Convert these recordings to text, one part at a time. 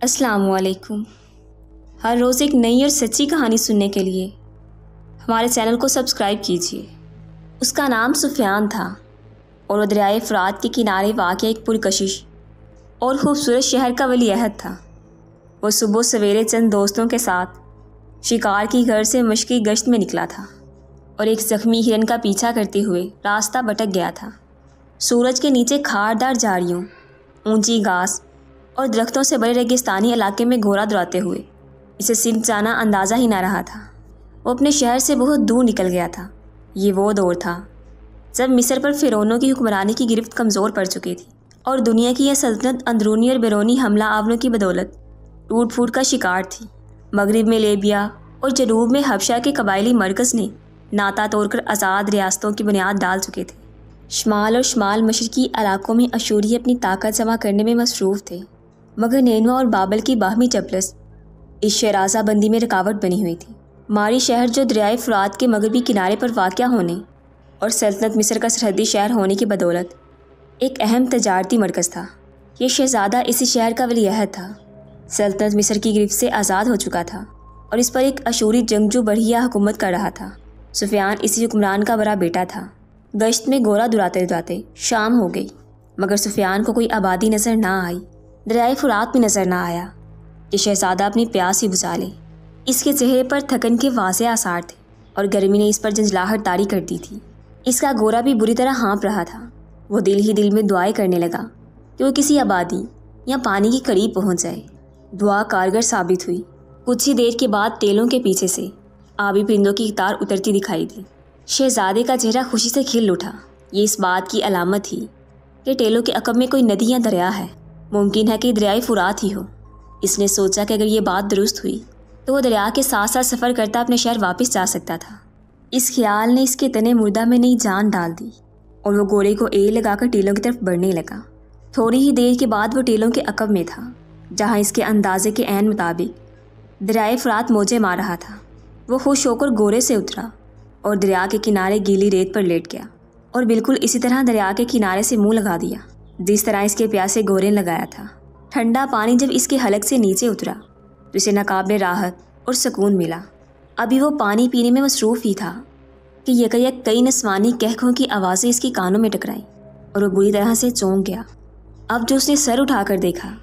असलकुम हर रोज़ एक नई और सच्ची कहानी सुनने के लिए हमारे चैनल को सब्सक्राइब कीजिए। उसका नाम सुफियान था और वह दरियाए फ़रात के किनारे वाक़ एक पुरकशिश और ख़ूबसूरत शहर का वली अहद था। वो सुबह सवेरे चंद दोस्तों के साथ शिकार की घर से मशक़ी गश्त में निकला था और एक ज़ख्मी हिरन का पीछा करते हुए रास्ता भटक गया था। सूरज के नीचे खारदार झाड़ियों, ऊँची घास और दरख्तों से बड़े रेगिस्तानी इलाके में घोड़ा दुराते हुए। इसे सिमट जाना अंदाज़ा ही ना रहा था। वो अपने शहर से बहुत दूर निकल गया था। ये वो दौर था, जब मिस्र पर फ़िरौनों की हुक्मरानी की गिरफ्त कमज़ोर पड़ चुकी थी और दुनिया की यह सल्तनत अंदरूनी और बैरूनी हमला आवलों की बदौलत टूट फूट का शिकार थी। मगरब में लेबिया और जनूब में हबशा के कबायली मरकज़ ने नाता तोड़कर आज़ाद रियासतों की बुनियाद डाल चुके थे। शमाल और शमाल मशरकी इलाकों में अशूरी अपनी ताकत जमा करने में मसरूफ़ थे। मगर नैनवा और बाबल की बाहमी चपलस। इस शराजा बंदी में रुकावट बनी हुई थी। मारी शहर जो दरियाए फ़रात के मगरबी किनारे पर वाक़ होने और सल्तनत मिस्र का सरहदी शहर होने की बदौलत एक अहम तजारती मरकज़ था। ये शहज़ादा इसी शहर का वली अहद था। सल्तनत मिस्र की गिरफ्त से आज़ाद हो चुका था और इस पर एक अशूरी जंगजू बढ़िया हुकूमत कर रहा था। सुफियान इसी हुक्मरान का बड़ा बेटा था। गश्त में गोरा दुराते दुराते शाम हो गई, मगर सुफियान को कोई आबादी नज़र ना आई। दरियाए फुरात में नज़र ना आया। कि शहजादा अपनी प्यास ही बुझा ले। इसके चेहरे पर थकन के वाजे आसार थे और गर्मी ने इस पर जंजलाहट तारी कर दी थी। इसका गोरा भी बुरी तरह हाँप रहा था। वो दिल ही दिल में दुआएँ करने लगा कि वो किसी आबादी या पानी के करीब पहुँच जाए। दुआ कारगर साबित हुई। कुछ ही देर के बाद टेलों के पीछे से आबी परिंदों की तार उतरती दिखाई दी। शहजादे का चेहरा खुशी से खिल उठा। ये इस बात की अलामत थी कि टेलों के अकब में कोई नदी या दरिया है। मुमकिन है कि दरियाई फुरात ही हो। इसने सोचा कि अगर ये बात दुरुस्त हुई तो वो दरिया के साथ साथ सफ़र करता अपने शहर वापस जा सकता था। इस ख्याल ने इसके तने मुर्दा में नई जान डाल दी और वो घोड़े को ए लगाकर टीलों की तरफ़ बढ़ने लगा। थोड़ी ही देर के बाद वो टीलों के अकब में था, जहाँ इसके अंदाजे के एन मुताबिक दरियाए फरात मोजे मार रहा था। वो खुश होकर घोड़े से उतरा और दरिया के किनारे गीली रेत पर लेट गया और बिल्कुल इसी तरह दरिया के किनारे से मुँह लगा दिया। जिस तरह इसके प्यासे गोरे लगाया था। ठंडा पानी जब इसके हलक से नीचे उतरा तो इसे नकाबले राहत और सुकून मिला। अभी वो पानी पीने में मसरूफ़ ही था कि यकयक कई नस्वानी कहकों की आवाज़ें इसके कानों में टकराई और वो बुरी तरह से चौंक गया। अब जो उसने सर उठाकर देखा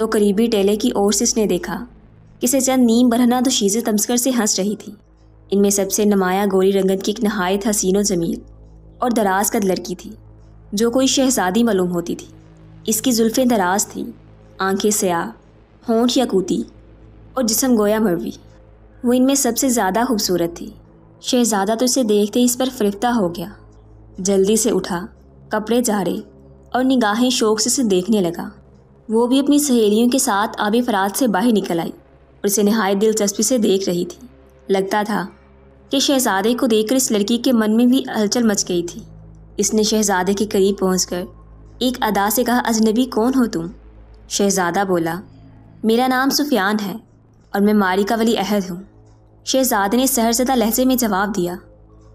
तो करीबी टेले की ओर से उसने देखा कि से चंद नीम बरहना तो शीज़े तमस्कर से हंस रही थी। इनमें सबसे नमाया गोरी रंगत की एक नहायत हसीन जमील और दराज कद लड़की थी। जो कोई शहजादी मालूम होती थी। इसकी जुल्फ़ें दराज थी, आँखें स्याह होंठ यकूती और जिसम गोया मरवी। वो इनमें सबसे ज़्यादा खूबसूरत थी। शहजादा तो इसे देखते ही इस पर फरिफ्ता हो गया। जल्दी से उठा, कपड़े झाड़े और निगाहें शौक से इसे देखने लगा। वो भी अपनी सहेलियों के साथ आबी फरात से बाहर निकल आई और इसे नहायत दिलचस्पी से देख रही थी। लगता था कि शहजादे को देखकर इस लड़की के मन में भी हलचल मच गई थी। इसने शहजादे के करीब पहुंचकर एक अदा से कहा, अजनबी कौन हो तुम? शहजादा बोला, मेरा नाम सुफियान है और मैं मारी का वली अहद हूँ। शहजादे ने सहरजदा लहजे में जवाब दिया,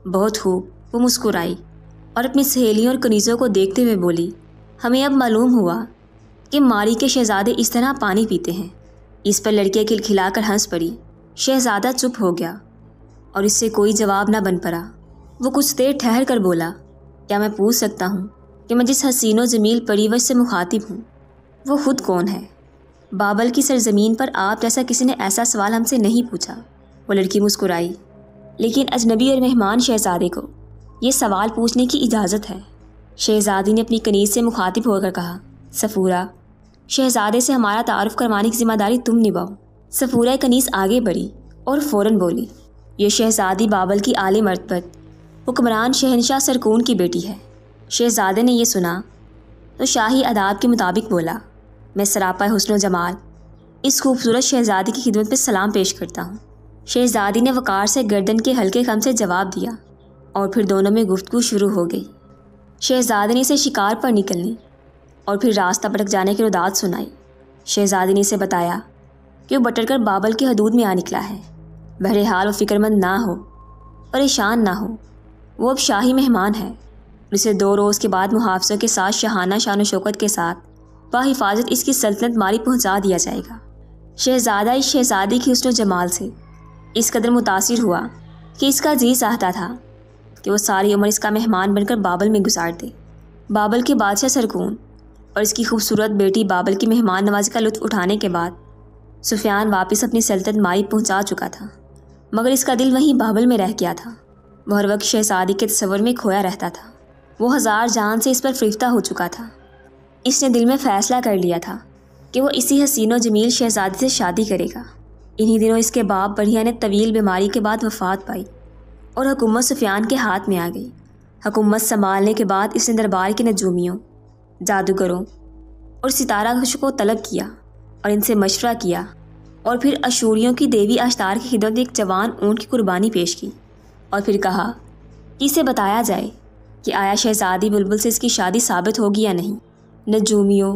बहुत खूब, वो मुस्कुराई और अपनी सहेलियों और कनीज़ों को देखते हुए बोली, हमें अब मालूम हुआ कि मारी के शहजादे इस तरह पानी पीते हैं। इस पर लड़कियाँ खिलखिलाकर हंस पड़ी। शहजादा चुप हो गया और इससे कोई जवाब ना बन पड़ा। वो कुछ देर ठहर कर बोला क्या मैं पूछ सकता हूँ कि मैं जिस हसीनो जमील परिवश से मुखातिब हूँ, वो खुद कौन है? बाबल की सरजमीन पर आप जैसा किसी ने ऐसा सवाल हमसे नहीं पूछा। वो लड़की मुस्कुराई। लेकिन अजनबी और मेहमान शहजादे को ये सवाल पूछने की इजाज़त है। शहजादी ने अपनी कनीज़ से मुखातिब होकर कहा, सफ़ूरा, शहजादे से हमारा तारफ़ करवाने की ज़िम्मेदारी तुम निभाओ। सफ़ूरा कनीज़ आगे बढ़ी और फ़ौर बोली, ये शहजादी बाबल की आली मरतबत हुक्मरान शहनशाह सरकून की बेटी है। शहजादे ने यह सुना तो शाही अदाब के मुताबिक बोला, मैं सरापा हुसन जमाल, इस खूबसूरत शहजादी की खिदमत पर सलाम पेश करता हूँ। शहजादी ने वकार से गर्दन के हल्के खम से जवाब दिया, और फिर दोनों में गुफ्तु शुरू हो गई। शहजादी ने इसे शिकार पर निकलने और फिर रास्ता भटक जाने की रुदात सुनाई। शहजादी ने इसे बताया कि वो बटरकर बाबल की हदूद में आ निकला है। बहरहाल वो फिक्रमंद ना हो, परेशान ना हो। वो अब शाही मेहमान है। उसे दो रोज़ के बाद मुहावसों के साथ शहाना शान शौकत के साथ हिफाजत इसकी सल्तनत मारी पहुँचा दिया जाएगा। शहजादा इस शहजादी की उसने जमाल से इस कदर मुतासर हुआ कि इसका जी चाहता था कि वो सारी उम्र इसका मेहमान बनकर बाबल में गुजार दे। बाबल के बादशाह सरकून और इसकी खूबसूरत बेटी बाबल की मेहमान नवाजी का लुत्फ उठाने के बाद सुफियान वापस अपनी सल्तनत माई पहुँचा चुका था, मगर इसका दिल वहीं बाबल में रह गया था। वह हर वक्त शहजादी के तस्वर में खोया रहता था। वो हज़ार जान से इस पर फिरता हो चुका था। इसने दिल में फ़ैसला कर लिया था कि वो इसी हसीन जमील शहजादी से शादी करेगा। इन्हीं दिनों इसके बाप बढ़िया ने तवील बीमारी के बाद वफात पाई और हुकूमत सुफियान के हाथ में आ गई। हुकूमत संभालने के बाद इसने दरबार के नजूमियों, जादूगरों और सितारा खुश को तलब किया और इनसे मशवरा किया और फिर अशूरियों की देवी अश्तार की खिदमत एक जवान ऊँट की कुर्बानी पेश की। और फिर कहा कि इसे बताया जाए कि आया शहजादी बुलबुल से इसकी शादी साबित होगी या नहीं। नजूमियों,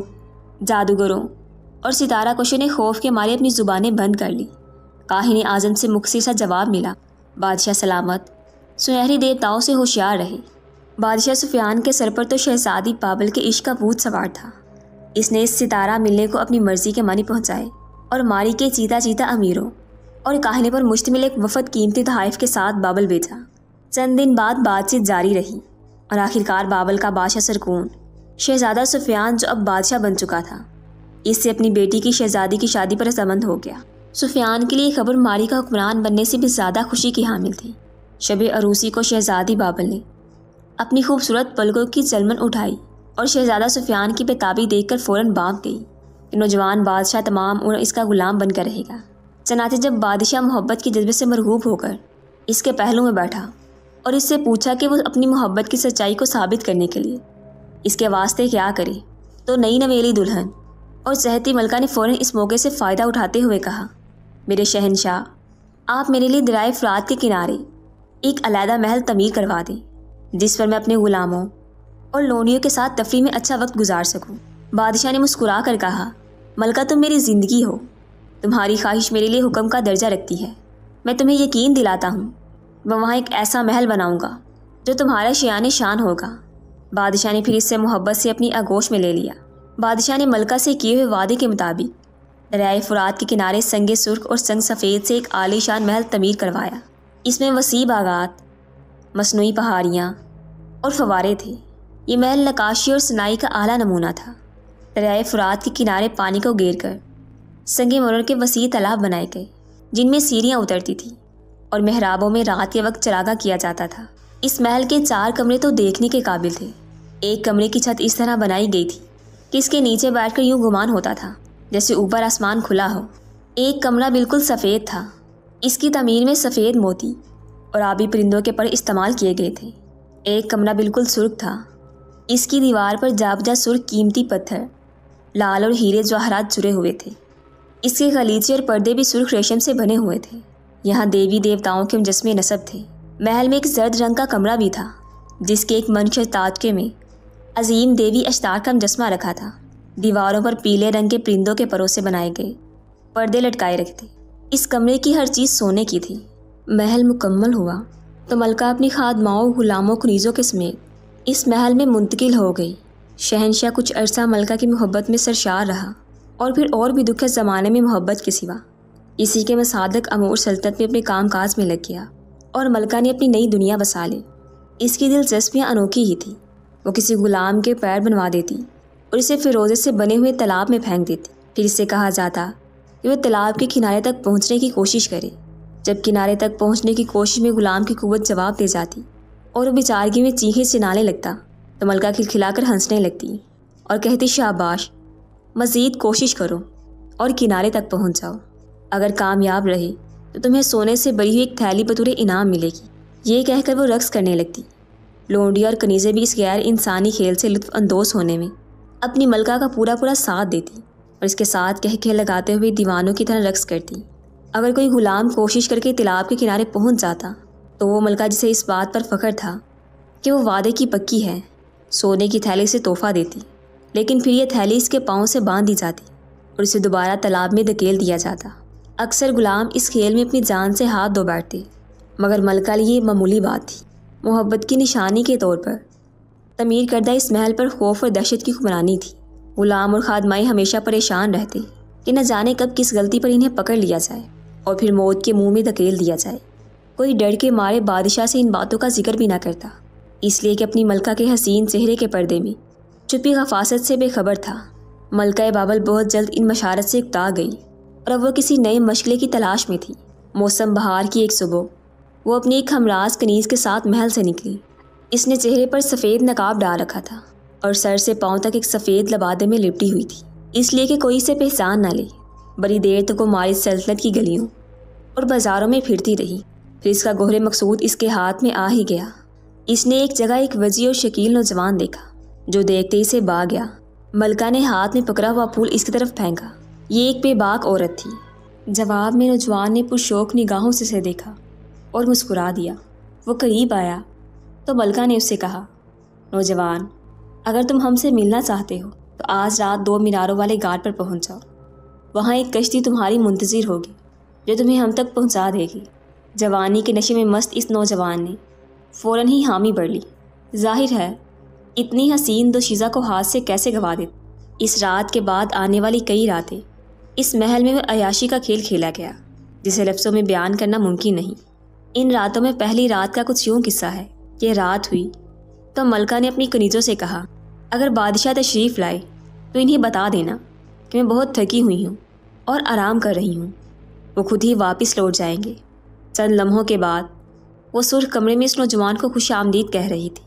जादूगरों और सितारा कुशे ने खौफ के मारे अपनी ज़ुबानें बंद कर ली। काहिन आज़म से मुखसी सा जवाब मिला, बादशाह सलामत, सुनहरी देवताओं से होशियार रहे। बादशाह सुफियान के सर पर तो शहजादी बाबल के इश्क का भूत सवार था। इसने इस सितारा मिलने को अपनी मर्ज़ी के मानी पहुँचाए और मारी के चीता चीता अमीरों और काहिनी पर मुश्तमिल एक वफद कीमती तहफ़ के साथ बाबल भेजा चंद दिन बाद बातचीत जारी रही और आखिरकार बाबल का बादशाह सरकून, शहजादा सुफियान जो अब बादशाह बन चुका था, इससे अपनी बेटी की शहजादी की शादी पर संबंध हो गया। सुफियान के लिए खबर मारी का हुक्मरान बनने से भी ज़्यादा खुशी की हामिल थी। शब अरूसी को शहजादी बाबल ने अपनी खूबसूरत पलकों की चलमन उठाई और शहजादा सुफियान की बेताबी देखकर फ़ौरन बाँप गई। नौजवान बादशाह तमाम उम्र इसका गुलाम बनकर रहेगा। चनाते जब बादशाह मोहब्बत के जज्बे से मरहूब होकर इसके पहलू में बैठा और इससे पूछा कि वो अपनी मोहब्बत की सच्चाई को साबित करने के लिए इसके वास्ते क्या करे तो नई नवेली दुल्हन और सहती मलका ने फ़ौरन इस मौके से फ़ायदा उठाते हुए कहा, मेरे शहनशाह, आप मेरे लिए दराए फ़रात के किनारे एक अलीदा महल तमीर करवा दें, जिस पर मैं अपने ग़ुलामों और लोनियों के साथ तफरी में अच्छा वक्त गुजार सकूँ। बादशाह ने मुस्कुरा कर कहा, मलका, तुम मेरी ज़िंदगी हो तुम्हारी ख्वाहिश मेरे लिए हुक्म का दर्जा रखती है। मैं तुम्हें यकीन दिलाता हूँ, मैं वहाँ एक ऐसा महल बनाऊँगा, जो तुम्हारा शियान शान होगा। बादशाह ने फिर इससे मोहब्बत से अपनी आगोश में ले लिया। बादशाह ने मलका से किए हुए वादे के मुताबिक दरियाए फ़ुरात के किनारे संग सुर्ख और संग सफ़ेद से एक आलीशान महल तमीर करवाया। इसमें वसी बागात मसनू पहाड़ियाँ और फवारे थे। ये महल नकाशी और सनाई का आला नमूना था। दरियाए फ़ुरात के किनारे पानी को घेर कर संग मरर के वसी तालाब बनाए गए, जिनमें सीढ़ियाँ उतरती थी और महराबों में रात के वक्त चरागा किया जाता था। इस महल के चार कमरे तो देखने के काबिल थे। एक कमरे की छत इस तरह बनाई गई थी कि इसके नीचे बैठकर यूँ गुमान होता था, जैसे ऊपर आसमान खुला हो। एक कमरा बिल्कुल सफ़ेद था। इसकी तमीर में सफ़ेद मोती और आबी परिंदों के पर इस्तेमाल किए गए थे। एक कमरा बिल्कुल सुर्ख था। इसकी दीवार पर जाबजा सुर्ख कीमती पत्थर, लाल और हीरे जवाहरात जुड़े हुए थे। इसके गलीचे और पर्दे भी सुर्ख रेशम से बने हुए थे। यहाँ देवी देवताओं के मुजस्मे नसब थे। महल में एक जर्द रंग का कमरा भी था, जिसके एक मंशर ताजके में अजीम देवी अश्तार का मुजस्मा रखा था। दीवारों पर पीले रंग के परिंदों के परों बनाए गए पर्दे लटकाए रखे थे। इस कमरे की हर चीज़ सोने की थी। महल मुकम्मल हुआ। तो मलका अपनी खादमाओं गुलामों, खनीजों के समेत इस महल में मुंतकिल हो गई। शहनशाह कुछ अरसा मलका की मोहब्बत में सरशार रहा। और फिर और भी दुखद ज़माने में मोहब्बत के सिवा। इसी के मसादक अमूर सल्तनत में अपने काम काज में लग गया और मलका ने अपनी नई दुनिया बसा ली। इसकी दिलचस्पियाँ अनोखी ही थी। वो किसी गुलाम के पैर बनवा देती और इसे फिरोजे से बने हुए तालाब में फेंक देती। फिर इसे कहा जाता कि वह तालाब के किनारे तक पहुँचने की कोशिश करे, जब किनारे तक पहुँचने की कोशिश में गुलाम की कुत जवाब दे जाती और वो बेचारगी में चीखें चिनाने लगता तो मलका खिलखिलाकर हंसने लगती और कहती, शाबाश मज़ीद कोशिश करो और किनारे तक पहुँच जाओ। अगर कामयाब रहे तो तुम्हें सोने से बड़ी हुई एक थैली बतूरे इनाम मिलेगी। ये कहकर वो रक्स करने लगती। लोंडिया और कनीज़े भी इस गैर इंसानी खेल से लुत्फानंदोज होने में अपनी मलका का पूरा पूरा साथ देती और इसके साथ कह कह लगाते हुए दीवानों की तरह रक्स करती। अगर कोई गुलाम कोशिश करके तालाब के किनारे पहुँच जाता तो वो मलका जिसे इस बात पर फ़ख्र था कि वो वादे की पक्की है, सोने की थैली से तोहफा देती। लेकिन फिर यह थैली इसके पाँव से बाँध दी जाती और इसे दोबारा तालाब में धकेल दिया जाता। अक्सर गुलाम इस खेल में अपनी जान से हाथ धो बैठते, मगर मलका लिए मामूली बात थी। मोहब्बत की निशानी के तौर पर, तमीर करदा इस महल पर खौफ और दहशत की हुक्मरानी थी। गुलाम और खादमाई हमेशा परेशान रहते कि न जाने कब किस गलती पर इन्हें पकड़ लिया जाए और फिर मौत के मुँह में धकेल दिया जाए। कोई डर के मारे बादशाह से इन बातों का ज़िक्र भी ना करता, इसलिए कि अपनी मलका के हसीन चेहरे के पर्दे में चुप्पी गफासत से बेखबर था। मलका बाबल बहुत जल्द इन मशारत से उकता गई और अब वह किसी नए मशगले की तलाश में थी। मौसम बहार की एक सुबह, वो अपनी एक हमराज कनीज़ के साथ महल से निकली। इसने चेहरे पर सफ़ेद नकाब डाल रखा था और सर से पाँव तक एक सफ़ेद लबादे में लिपटी हुई थी। इसलिए कि कोई इसे पहचान ना ले। बड़ी देर तक वो मारी सल्तनत की गलियों और बाज़ारों में फिरती रही। फिर इसका गोहरे मकसूद इसके हाथ में आ ही गया। इसने एक जगह एक वजी और शकील नौजवान देखा। जो देखते ही से बा गया। मलका ने हाथ में पकड़ा हुआ फूल इसकी तरफ़ फेंका। ये एक बेबाक औरत थी। जवाब में नौजवान ने पुरशोक निगाहों से से देखा और मुस्कुरा दिया। वो करीब आया तो मलका ने उससे कहा, नौजवान, अगर तुम हमसे मिलना चाहते हो तो आज रात दो मीनारों वाले घाट पर पहुँच जाओ। वहाँ एक कश्ती तुम्हारी मुंतज़र होगी, जो तुम्हें हम तक पहुँचा देगी। जवानी के नशे में मस्त इस नौजवान ने फ़ौर ही हामी बढ़ ली। ज़ाहिर है इतनी हसीन दो शीज़ा को हाथ से कैसे गवा दे इस रात के बाद आने वाली कई रातें। इस महल में अयाशी का खेल खेला गया, जिसे लफ्ज़ों में बयान करना मुमकिन नहीं। इन रातों में पहली रात का कुछ यूँ किस्सा है। कि रात हुई तो मलका ने अपनी कनीज़ों से कहा, अगर बादशाह तशरीफ़ लाए तो इन्हें बता देना कि मैं बहुत थकी हुई हूँ और आराम कर रही हूँ। वो खुद ही वापस लौट जाएँगे। चंद लम्हों के बाद, वो सुर्ख कमरे में इस नौजवान को खुश आमदीद कह रही थी।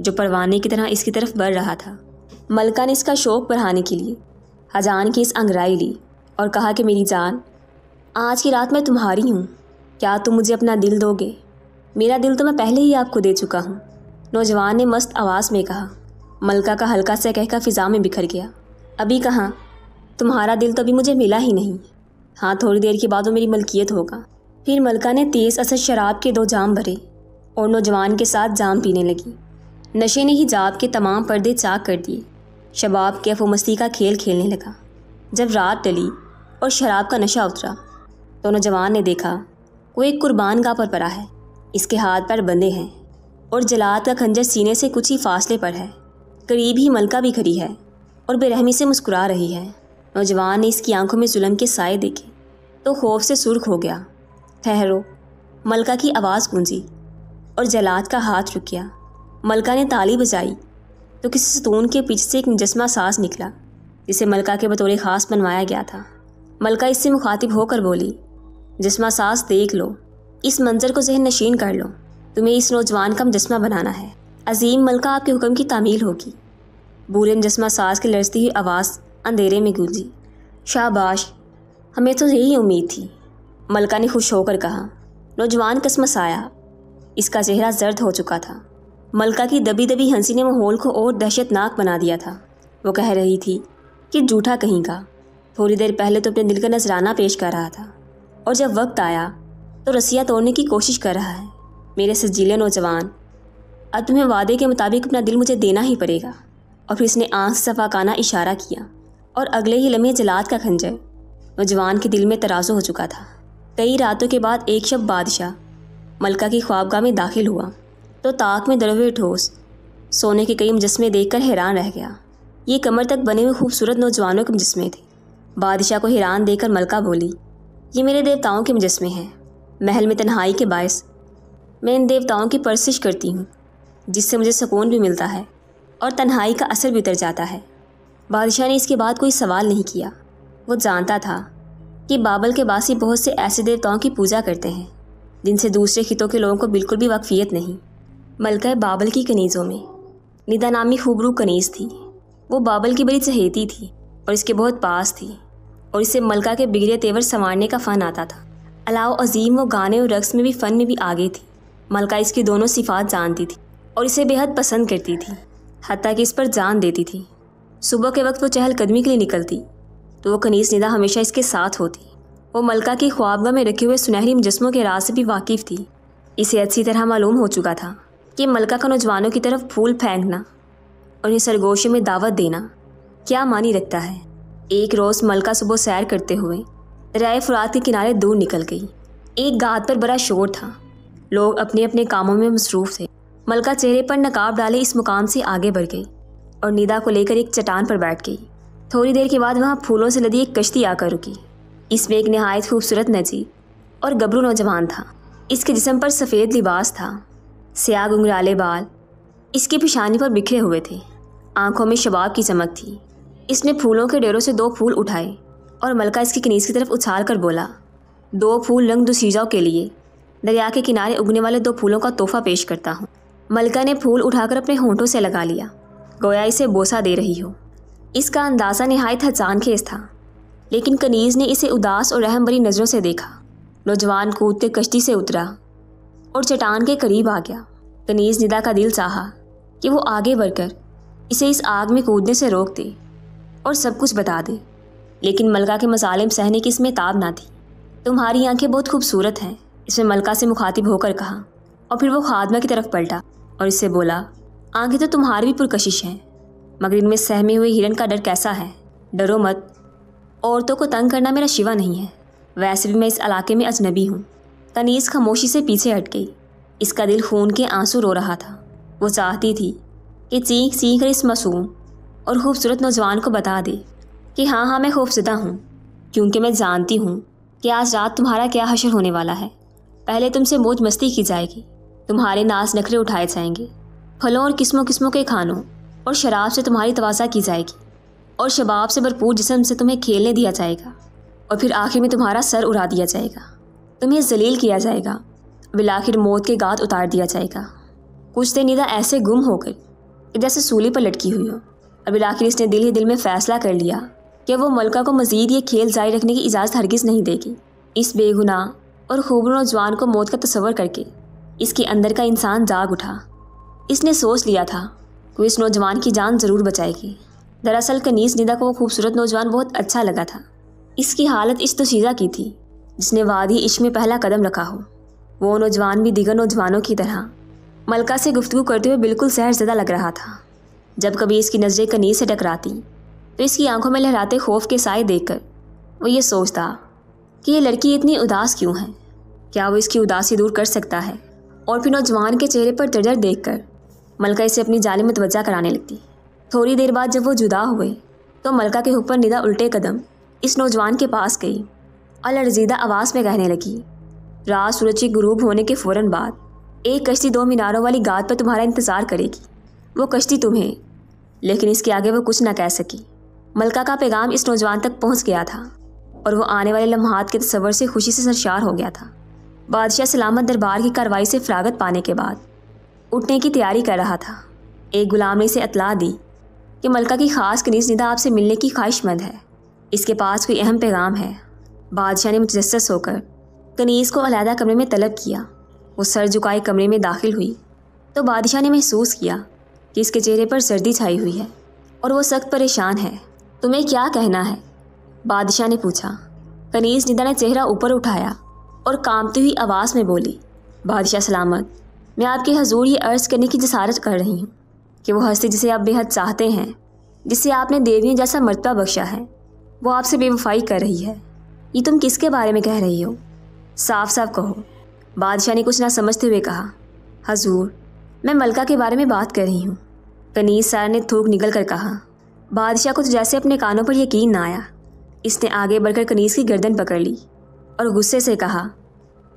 जो परवाने की तरह इसकी तरफ़ बढ़ रहा था। मलका ने इसका शौक बढ़ाने के लिए हजान की इस अंगराई ली और कहा कि मेरी जान, आज की रात मैं तुम्हारी हूँ। क्या तुम मुझे अपना दिल दोगे? मेरा दिल तो मैं पहले ही आपको दे चुका हूँ। नौजवान ने मस्त आवाज़ में कहा। मलका का हल्का सा कहकर फ़िज़ा में बिखर गया। अभी कहाँ? तुम्हारा दिल तो अभी मुझे मिला ही नहीं। हाँ थोड़ी देर के बाद वो मेरी मलकियत होगा। फिर मलका ने तेज़ असर शराब के दो जाम भरे और नौजवान के साथ जाम पीने लगी। नशे ने ही जाब के तमाम पर्दे चाक कर दिए। शबाब के मस्ती का खेल खेलने लगा। जब रात टली और शराब का नशा उतरा तो नौजवान ने देखा, वो एक कुर्बान गाह पर पड़ा है। इसके हाथ पैर बंधे हैं और जलाद का खंजर सीने से कुछ ही फासले पर है। करीब ही मलका भी खड़ी है और बेरहमी से मुस्कुरा रही है। नौजवान ने इसकी आँखों में जुल्म के साए देखे तो खौफ से सुर्ख हो गया। ठहरो। मलका की आवाज़ गूंजी और जलाद का हाथ रुक गया। मलका ने ताली बजाई। तो किसी सतून के पीछे से एक मुजस्मा सांस निकला, जिसे मलका के बतौर ख़ास बनवाया गया था। मलका इससे मुखातिब होकर बोली, जिसमा सांस देख लो, इस मंज़र को जहन नशीन कर लो। तुम्हें इस नौजवान का मुजस्मा बनाना है। अजीम मलका आपके हुक्म की तामील होगी। बूरे मुजस्मा सास की लड़ती हुई आवाज़ अंधेरे में गूंजी, शाबाश, हमें तो यही उम्मीद थी। मलका ने खुश होकर कहा, नौजवान कसमस आया। इसका चेहरा जर्द हो चुका था। मलका की दबी दबी हँसी ने माहौल को और दहशतनाक बना दिया था। वो कह रही थी कि जूठा कहीं का। थोड़ी देर पहले तो अपने दिल का नजराना पेश कर रहा था। और जब वक्त आया तो रसिया तोड़ने की कोशिश कर रहा है। मेरे सजीले नौजवान, अब तुम्हें वादे के मुताबिक अपना दिल मुझे देना ही पड़ेगा। और फिर इसने आँख सफाकाना इशारा किया और अगले ही लम्हे जलाद का खंजर। नौजवान के दिल में तराजू हो चुका था। कई रातों के बाद एक शब बादशाह मलका की ख्वाबगाह में दाखिल हुआ। तो ताक में दरवे ठोस। सोने के कई मुजस्मे देखकर हैरान रह गया। ये कमर तक बने हुए खूबसूरत नौजवानों के मुजस्मे थे। बादशाह को हैरान देकर मलका बोली, ये मेरे देवताओं के मुजस्मे हैं। महल में तन्हाई के बायस। मैं इन देवताओं की परसिश करती हूँ, जिससे मुझे सुकून भी मिलता है और तन्हाई का असर भी उतर जाता है। बादशाह ने इसके बाद कोई सवाल नहीं किया। वो जानता था कि बाबल के बासी बहुत से ऐसे देवताओं की पूजा करते हैं, जिनसे दूसरे खितों के लोगों को बिल्कुल भी वाकफियत नहीं। मलका बाबल की कनीज़ों में। निदा नामी खूबरू कनीज़ थी। वो बाबल की बड़ी चहेती थी और इसके बहुत पास थी और इसे मलका के बिगड़े तेवर संवारने का फ़न आता था। अलाव अजीम वो गाने और रक्स में भी फ़न में भी आगे थी। मलका इसकी दोनों सिफात जानती थी और इसे बेहद पसंद करती थी हती कि इस पर जान देती थी। सुबह के वक्त वो चहलकदमी के लिए निकलती तो वो कनीस निदा हमेशा इसके साथ होती। वो मलका की ख्वाबगा में रखे हुए सुनहरी मुजस्मों के राज से भी वाकिफ़ थी। इसे अच्छी तरह मालूम हो चुका था। कि मलका का नौजवानों की तरफ़ फूल फेंकना उन्हें सरगोशे में दावत देना क्या मानी रखता है? एक रोज़ मलका सुबह सैर करते हुए राय फुरात के किनारे दूर निकल गई। एक गात पर बड़ा शोर था। लोग अपने अपने कामों में मसरूफ़ थे। मलका चेहरे पर नकाब डाले इस मुकाम से आगे बढ़ गई और निदा को लेकर एक चट्टान पर बैठ गई। थोड़ी देर के बाद वहाँ फूलों से लदी एक कश्ती आकर रुकी। इसमें एक नहायत खूबसूरत नजी और गबरू नौजवान था। इसके जिसम पर सफ़ेद लिबास था। सियाग उंगराले बाल इसकी पिशानी पर बिखरे हुए थे। आँखों में शबाब की चमक थी। इसने फूलों के डेरों से दो फूल उठाए और मलका इसकी कनीज की तरफ़ उछाल कर बोला, दो फूल रंग दुसीजाओं के लिए। दरिया के किनारे उगने वाले दो फूलों का तोहफा पेश करता हूँ मलका ने फूल उठाकर अपने होंठों से लगा लिया। गोया इसे बोसा दे रही हो। इसका अंदाज़ा नहायत हचान खेज था। लेकिन कनीज़ ने इसे उदास और रहम भरी नज़रों से देखा। नौजवान कूदते कश्ती से उतरा। और चट्टान के करीब आ गया। कनीज़ निदा का दिल चाहा कि वो आगे बढ़कर इसे इस आग में कूदने से रोक दे और सब कुछ बता दे। लेकिन मलका के मसालिम सहने की इसमें ताब ना थी। तुम्हारी आँखें बहुत खूबसूरत हैं, इसमें मलका से मुखातिब होकर कहा। और फिर वो खादमा की तरफ़ पलटा और इससे बोला, आँखें तो तुम्हारी भी पुरकशिश हैं, मगर इनमें सहमे हुए हिरन का डर कैसा है? डरो मत। औरतों को तंग करना मेरा शिवा नहीं है। वैसे भी मैं इस इलाके में अजनबी हूँ। कनीस खामोशी से पीछे हट गई। इसका दिल खून के आँसू रो रहा था। वो चाहती थी कि चीख चीख इस मासूम और खूबसूरत नौजवान को बता दे कि हाँ हाँ मैं खौफजदा हूँ, क्योंकि मैं जानती हूँ कि आज रात तुम्हारा क्या हशर होने वाला है। पहले तुमसे मौज मस्ती की जाएगी। तुम्हारे नाज नखरे उठाए जाएँगे। फलों और किस्मों किस्मों के खानों और शराब से तुम्हारी तवाज़ा की जाएगी और शबाब से भरपूर जिसम से तुम्हें खेलने दिया जाएगा और फिर आखिर में तुम्हारा सर उड़ा दिया जाएगा। तुम्हें जलील किया जाएगा। बिलाखिर मौत के गात उतार दिया जाएगा। कुछ देर निदा ऐसे गुम हो गई जैसे सूली पर लटकी हुई हो। और बिलाखिर इसने दिल ही दिल में फ़ैसला कर लिया कि वो मलका को मज़ीद ये खेल जारी रखने की इजाज़त हरगिज़ नहीं देगी। इस बेगुनाह और खूब नौजवान को मौत का तस्वर करके इसके अंदर का इंसान जाग उठा। इसने सोच लिया था कि इस नौजवान की जान ज़रूर बचाएगी। दरअसल कनीस निदा को वो खूबसूरत नौजवान बहुत अच्छा लगा था। इसकी हालत इस तशीज़ा की थी। जिसने वादी इश्क में पहला कदम रखा हो। वो नौजवान भी दिगर नौजवानों की तरह। मलका से गुफ्तु करते हुए बिल्कुल सहर लग रहा था। जब कभी इसकी नज़रें कनीस से टकराती तो इसकी आँखों में लहराते खौफ के साए देखकर वो ये सोचता कि ये लड़की इतनी उदास क्यों है? क्या वो इसकी उदासी दूर कर सकता है? और फिर नौजवान के चेहरे पर तजर देखकर मलका इसे अपनी जाली में तवज्जा कराने लगती। थोड़ी देर बाद जब वो जुदा हुए तो मलका के ऊपर निदा उल्टे कदम इस नौजवान के पास गई। और लरजीदा आवाज़ में कहने लगी, रात सूरज की गुरूब होने के फ़ौरन बाद, एक कश्ती दो मीनारों वाली गाद पर तुम्हारा इंतज़ार करेगी, वो कश्ती तुम्हें, लेकिन इसके आगे वो कुछ ना कह सकी। मलका का पैगाम इस नौजवान तक पहुँच गया था, और वो आने वाले लम्हात के तस्वर से खुशी से सरशार हो गया था। बादशाह सलामत दरबार की कार्रवाई से फ़रागत पाने के बाद, उठने की तैयारी कर रहा था। एक गुलाम ने इसे अतला दी कि मलका की खास कनीज निदा आपसे मिलने की ख्वाहिशमंद है। इसके पास कोई अहम पैगाम है। बादशाह ने मुजस्स होकर कनीज़ को अलहदा कमरे में तलब किया। वो सर झुकाए कमरे में दाखिल हुई तो बादशाह ने महसूस किया कि इसके चेहरे पर सर्दी छाई हुई है और वो सख्त परेशान है। तुम्हें क्या कहना है? बादशाह ने पूछा। कनीज़ निदा ने चेहरा ऊपर उठाया और कामती हुई आवाज़ में बोली, बादशाह सलामत, मैं आपके हजूर ये अर्ज़ करने की जसारत कर रही हूँ कि वो हस्ती जिसे आप बेहद चाहते हैं, जिसे आपने देवियों जैसा मरतबा बख्शा है, वो आपसे बेवफाई कर रही है। ये तुम किसके बारे में कह रही हो? साफ़ साफ़ कहो। बादशाह ने कुछ ना समझते हुए कहा, हजूर, मैं मलका के बारे में बात कर रही हूँ। कनीस सार ने थूक निकल कर कहा, बादशाह को तो जैसे अपने कानों पर यकीन ना आया। इसने आगे बढ़कर कनीस की गर्दन पकड़ ली और गुस्से से कहा,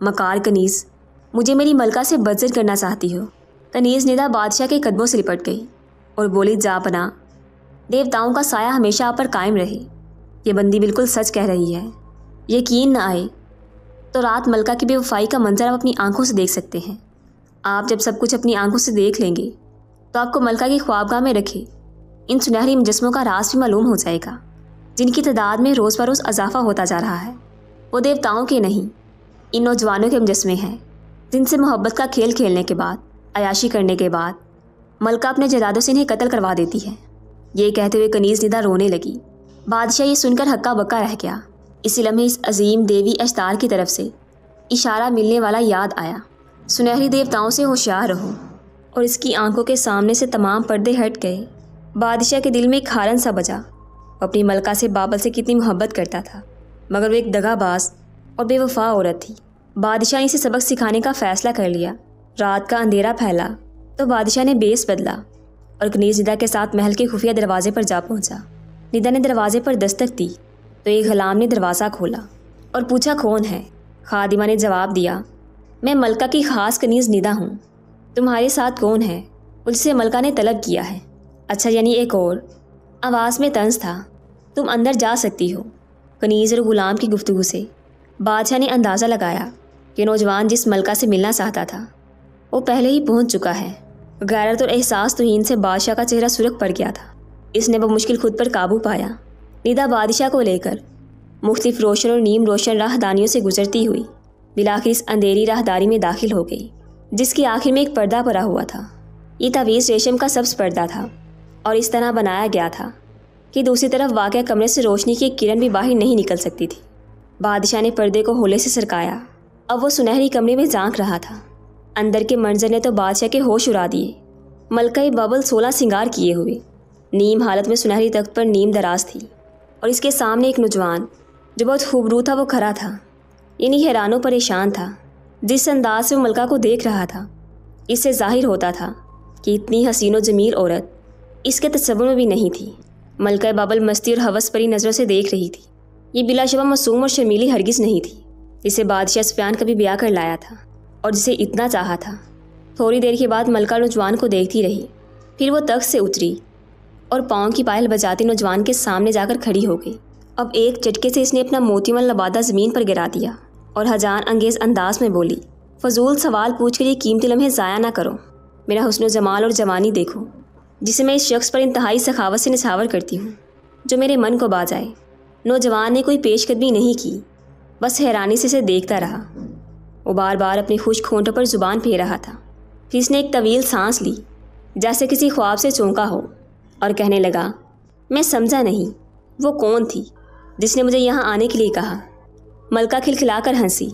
मकार कनीस मुझे मेरी मलका से बजर करना चाहती हो। कनीज निदा बादशाह के कदमों से लिपट गई और बोली, जा बना देवताओं का साया हमेशा आप पर कायम रहे। ये बंदी बिल्कुल सच कह रही है। यकीन न आए। तो रात मलका की बेवफाई का मंजर आप अपनी आँखों से देख सकते हैं। आप जब सब कुछ अपनी आँखों से देख लेंगे तो आपको मलका की ख्वाबगाह में रखे, इन सुनहरी मुजस्मों का रास भी मालूम हो जाएगा, जिनकी तादाद में रोज़ बरोज़ अजाफा होता जा रहा है। वो देवताओं के नहीं, इन नौजवानों के मुजस्मे हैं, जिनसे मोहब्बत का खेल खेलने के बाद, अयाशी करने के बाद, मलका अपने जदादों से इन्हें कत्ल करवा देती है। ये कहते हुए कनीज़ निदा रोने लगी। बादशाह ये सुनकर हक्का बक्का रह गया। इसी लम्हे इस अजीम देवी अश्तार की तरफ़ से इशारा मिलने वाला याद आया। सुनहरी देवताओं से होशियार रहो और इसकी आँखों के सामने से तमाम पर्दे हट गए। बादशाह के दिल में एक हारन सा बजा। वो अपनी मलका से बाबल से कितनी मोहब्बत करता था, मगर वो एक दगाबाज और बेवफा औरत थी। बादशाह ने इसे सबक सिखाने का फ़ैसला कर लिया। रात का अंधेरा फैला तो बादशाह ने बेस बदला और गणेश निदा के साथ महल के खुफिया दरवाजे पर जा पहुँचा। निदा ने दरवाजे पर दस्तक दी। तो एक गुलाम ने दरवाज़ा खोला और पूछा, कौन है? खादिमा ने जवाब दिया, मैं मलका की खास कनीज़ निदा हूँ। तुम्हारे साथ कौन है? उससे मलका ने तलब किया है। अच्छा यानी एक और। आवाज़ में तंज था, तुम अंदर जा सकती हो। कनीज़ और गुलाम की गुफ्तु से बादशाह ने अंदाज़ा लगाया कि नौजवान जिस मलका से मिलना चाहता था, वो पहले ही पहुँच चुका है। गैरत और एहसास तुहीन से बादशाह का चेहरा सुरख पड़ गया था। इसने वो मुश्किल खुद पर काबू पाया। निदा बादशाह को लेकर मुख्तफ रोशन और नीम रोशन राहदानियों से गुजरती हुई, बिलाखिर इस अंधेरी राहदारी में दाखिल हो गई, जिसकी आखिर में एक पर्दा पड़ा हुआ था। ये तवीज़ रेशम का सब्ज पर्दा था और इस तरह बनाया गया था कि दूसरी तरफ़ वाक़ कमरे से रोशनी की किरण भी बाहर नहीं निकल सकती थी। बादशाह ने पर्दे को होले से सरकाया। अब वो सुनहरी कमरे में झाँक रहा था। अंदर के मंजर ने तो बादशाह के होश उड़ा दिए। मलकई बबल सोलह सिंगार किए हुए। नीम हालत में सुनहरी तख्त पर नीम दराज थी। और इसके सामने एक नौजवान, जो बहुत खूबरू था, वो खड़ा था। यानी हैरानो, परेशान था। जिस अंदाज से वो मलका को देख रहा था, इससे ज़ाहिर होता था कि इतनी हसीन जमील औरत इसके तस्वुर में भी नहीं थी। मलका बाबल मस्ती और हवस परी नज़रों से देख रही थी। ये बिलाशबा मासूम और शर्मीली हरगिज़ नहीं थी, जिसे बादशाह सुफियान कभी ब्याह कर लाया था और जिसे इतना चाहा था। थोड़ी देर के बाद मलका नौजवान को देखती रही, फिर वो तख्त से उतरी और पाँव की पायल बजाती नौजवान के सामने जाकर खड़ी हो गई। अब एक झटके से इसने अपना मोतीमल लबादा ज़मीन पर गिरा दिया और हजान अंगेज अंदाज में बोली, फजूल, सवाल पूछ कर ये कीमती लम्हे ज़ाया ना करो। मेरा हुसन जमाल और जवानी देखो, जिसे मैं इस शख्स पर इंतहाई सखावत से निछावर करती हूँ, जो मेरे मन को बाज आए नौजवान ने कोई पेशकदमी नहीं की, बस हैरानी से इसे देखता रहा। वो बार बार अपनी खुश खोटों पर ज़ुबान फेर रहा था फिर इसने एक तवील सांस ली, जैसे किसी ख्वाब से चौंका हो। और कहने लगा, मैं समझा नहीं, वो कौन थी जिसने मुझे यहाँ आने के लिए कहा? मलका खिलखिलाकर हँसी,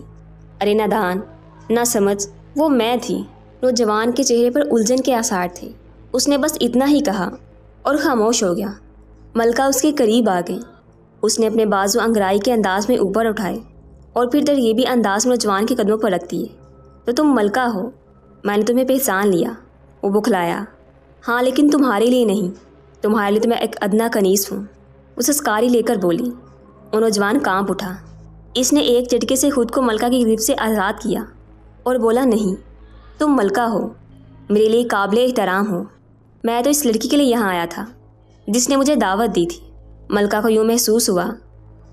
अरे नादान ना समझ, वो मैं थी नौजवान के चेहरे पर उलझन के आसार थे, उसने बस इतना ही कहा और खामोश हो गया। मलका उसके करीब आ गई, उसने अपने बाजू अंगराई के अंदाज में ऊपर उठाए और फिर दर ये भी अंदाज नौजवान के कदमों पर रखती है तो तुम मलका हो, मैंने तुम्हें पहचान लिया, वो बुखलाया हाँ लेकिन तुम्हारे लिए नहीं तुम्हारे लिए तो मैं एक अदना कनीस हूँ। उसे स्कारी लेकर बोली वो नौजवान, काँप उठा। इसने एक झटके से खुद को मलका की ग्रिप से आज़ाद किया और बोला, नहीं, तुम मलका हो। मेरे लिए काबिल एहतराम हो। मैं तो इस लड़की के लिए यहाँ आया था, जिसने मुझे दावत दी थी। मलका को यूँ महसूस हुआ,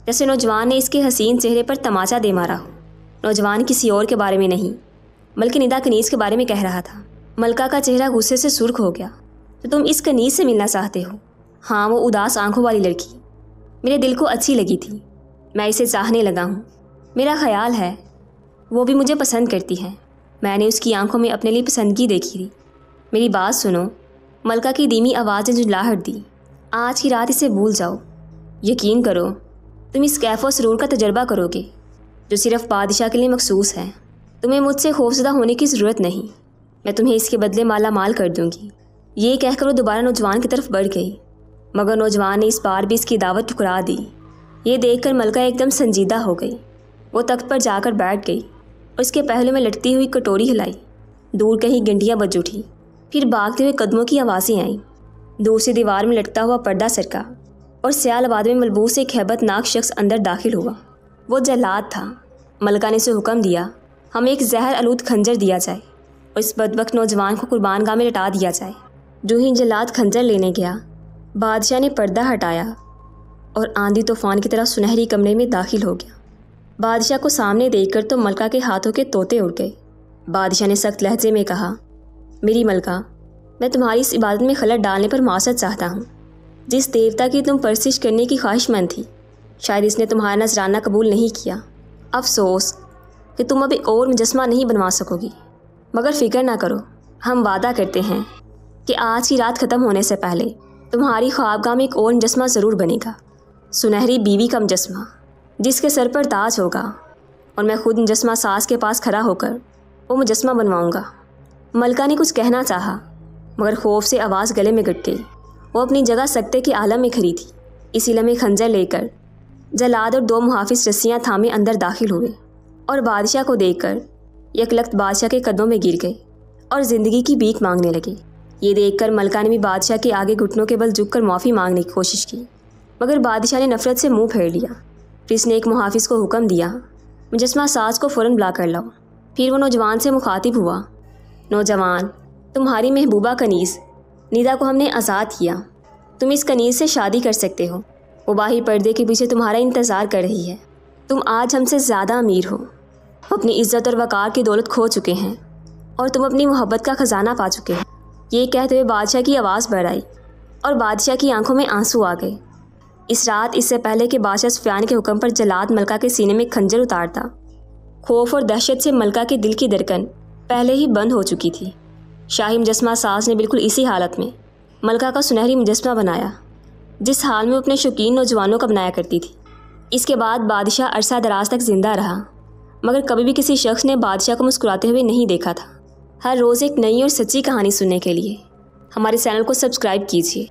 जैसे नौजवान ने इसके हसीन चेहरे पर तमाचा दे मारा हो। नौजवान किसी और के बारे में नहीं, बल्कि निदा कनीस के बारे में कह रहा था। मलका का चेहरा गुस्से से सुर्ख हो गया। तो तुम इस कनीज़ से मिलना चाहते हो। हाँ वो उदास आँखों वाली लड़की। मेरे दिल को अच्छी लगी थी। मैं इसे चाहने लगा हूँ। मेरा ख्याल है, वो भी मुझे पसंद करती है। मैंने उसकी आँखों में अपने लिए पसंदगी देखी थी। मेरी बात सुनो। मलका की धीमी आवाज़ ने जुलाहट दी। आज की रात इसे भूल जाओ। यकीन करो, तुम इस कैफ सरूर का तजर्बा करोगे, जो सिर्फ़ बादशाह के लिए मखसूस है। तुम्हें मुझसे खौफजदा होने की ज़रूरत नहीं। मैं तुम्हें इसके बदले माला माल कर दूँगी। ये कहकर वो दोबारा नौजवान की तरफ़ बढ़ गई, मगर नौजवान ने इस बार भी इसकी दावत ठुकरा दी। ये देखकर मलका एकदम संजीदा हो गई। वो तख्त पर जाकर बैठ गई उसके पहले में लटती हुई कटोरी हिलाई। दूर कहीं गंडियाँ बज उठी, फिर भागते हुए कदमों की आवाज़ें आईं। दूसरी दीवार में लटका हुआ पर्दा सरका और सियालबाद में मलबूस एक हैबतनाक शख्स अंदर दाखिल हुआ। वो जल्लाद था। मलका ने उसे हुक्म दिया, हमें एक जहर आलूद खंजर दिया जाए और इस बदबक नौजवान को कुर्बान गाह में लटा दिया जाए। जो ही जल्लाद खंजर लेने गया, बादशाह ने पर्दा हटाया और आंधी तूफ़ान की तरह सुनहरी कमरे में दाखिल हो गया। बादशाह को सामने देखकर तो मलका के हाथों के तोते उड़ गए। बादशाह ने सख्त लहजे में कहा, मेरी मलका, मैं तुम्हारी इस इबादत में खलत डालने पर मासत चाहता हूँ। जिस देवता की तुम परसिश करने की ख्वाहिशमंद थी, शायद इसने तुम्हारा नजराना कबूल नहीं किया। अफसोस कि तुम अभी और मुजस्मा नहीं बनवा सकोगी। मगर फ़िक्र ना करो, हम वादा करते हैं कि आज की रात ख़त्म होने से पहले तुम्हारी ख्वाबगाह में एक और मुजस्मा ज़रूर बनेगा। सुनहरी बीवी का मुजस्मा जिसके सर पर ताज होगा, और मैं खुद मुजस्मा सास के पास खड़ा होकर वो मुजस्मा बनवाऊँगा। मलका ने कुछ कहना चाहा, मगर खौफ से आवाज़ गले में गट गई। वो अपनी जगह सकते के आलम में खड़ी थी। इसी लम्हे खंजर लेकर जलाद और दो मुहाफिज रस्सियाँ थामे अंदर दाखिल हुए, और बादशाह को देखकर यकलख्त बादशाह के कदमों में गिर गए, और ज़िंदगी की बीक मांगने लगे। ये देखकर मलका ने भी बादशाह के आगे घुटनों के बल झुककर माफ़ी मांगने की कोशिश की, मगर बादशाह ने नफरत से मुँह फेर लिया। फिर इसने एक मुहाफिज को हुक्म दिया, मुजस्मा साज को फ़ौरन बुला कर लाओ। फिर वो नौजवान से मुखातिब हुआ, नौजवान, तुम्हारी महबूबा कनीज़, निदा को हमने आज़ाद किया। तुम इस कनीज़ से शादी कर सकते हो। वो बाहर पर्दे के पीछे तुम्हारा इंतज़ार कर रही है। तुम आज हमसे ज़्यादा अमीर हो। अपनी इज़्ज़त और वक़ार की दौलत खो चुके हैं, और तुम अपनी मोहब्बत का ख़जाना पा चुके हो। ये कहते हुए बादशाह की आवाज़ बढ़ आई और बादशाह की आँखों में आँसू आ गए। इस रात इससे पहले कि बादशाह सुफियान के हुक्म पर जलाद मलका के सीने में खंजर उतारता, खौफ और दहशत से मलका के दिल की धड़कन पहले ही बंद हो चुकी थी। शाही मुजस्मा साज ने बिल्कुल इसी हालत में मलका का सुनहरी मुजस्मा बनाया, जिस हाल में अपने शौकीन नौजवानों का बनाया करती थी। इसके बाद बादशाह अरसा दराज तक ज़िंदा रहा, मगर कभी भी किसी शख्स ने बादशाह को मुस्कुराते हुए नहीं देखा था। हर रोज़ एक नई और सच्ची कहानी सुनने के लिए। हमारे चैनल को सब्सक्राइब कीजिए।